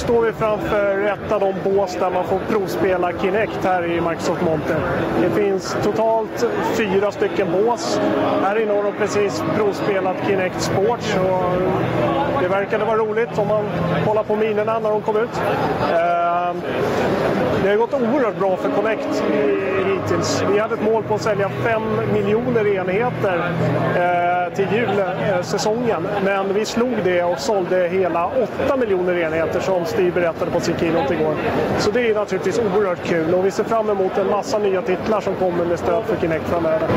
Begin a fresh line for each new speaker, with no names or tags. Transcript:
står vi framför ett av de bås där man får provspela Kinect här i Microsoft Monter. Det finns totalt fyra stycken bås. Här inne har de precis provspelat Kinect Sports. Och det verkade vara roligt om man kollar på minerna när de kom ut. Eh, det har gått oerhört bra för Connect hittills. Vi hade ett mål på att sälja 5 miljoner enheter eh, till julsäsongen. Eh, men vi slog det och sålde hela 8 miljoner enheter som Steve berättade på sin keynote igår. Så det är naturligtvis oerhört kul och vi ser fram emot en massa nya titlar som kommer med stöd för Kinect framöver.